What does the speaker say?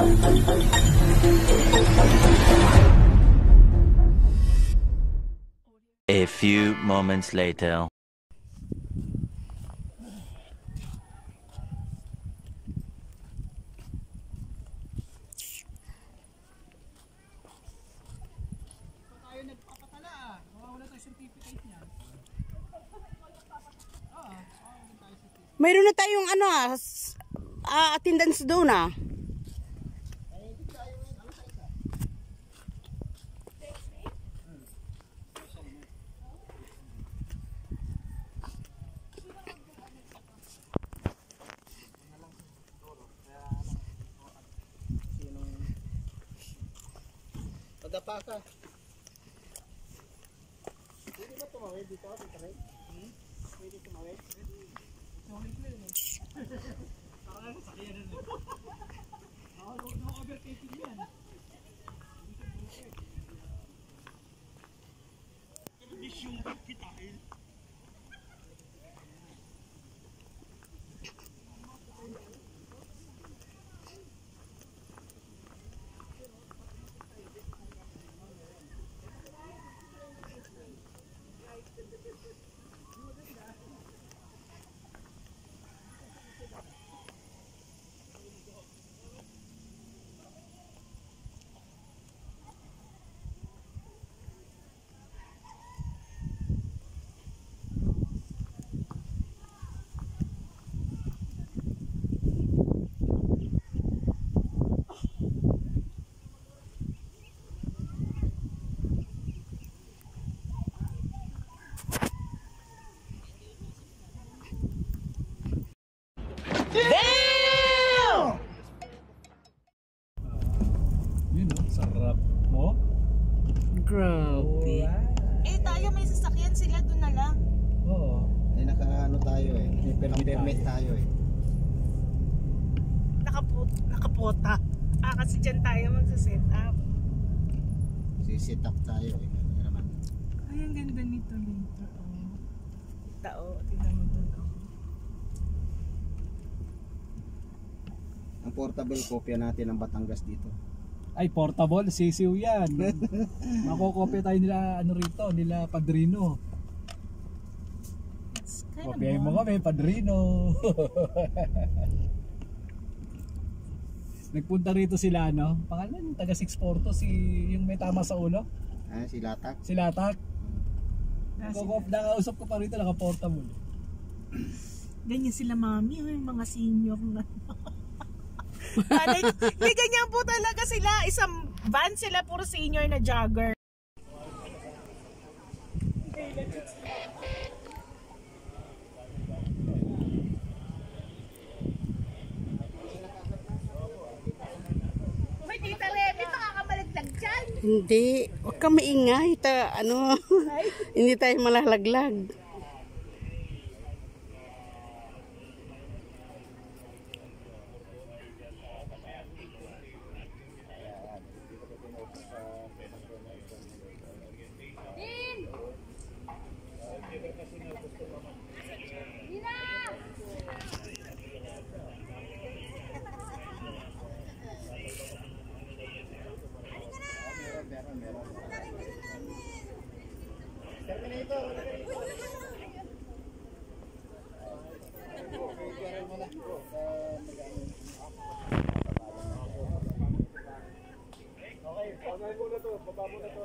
A few moments later. Mayroon na tayong ano ah, ah attendance doon ah. Padapa ka. Pwede ba tumawid dito? Hmm? Pwede tumawid? Tumawid na yun eh. Parang ano, sakyan na rin. Ako, no overtaking yan. Yun oh, sarap mo. Grabe. Eh, tayo may sasakyan sila doon na lang. Oo. Eh, naka-ano tayo eh. May permit tayo eh. Nakaput nakapota. Ah, kasi dyan tayo magsaset up. Si-sit up tayo eh. Ano naman. Ay, ang ganda nito dito. Oh. Tao, tingnan mo doon. Oh. Ang portable kopya natin ng Batangas dito. Ay, portable, sisiw yan. Makokopya tayo nila, ano rito, nila Padrino. Kopyahin mo kami, Padrino. Nagpunta rito sila, ano? Pangalan, taga 642, si, yung may tama sa ulo. Ah, si Latak. Si Latak. Ah, Nakakop, nakausap ko pa rito, naka-portable. Ganyan sila mami, yung mga senior na. Hindi, hindi, ganyan po talaga sila. Isang van sila, puro senior na jogger. Hindi, huwag ka maingay. Ta, ano, hindi tayo malalaglag. Okay, pagay mo na to. Baba mo na to.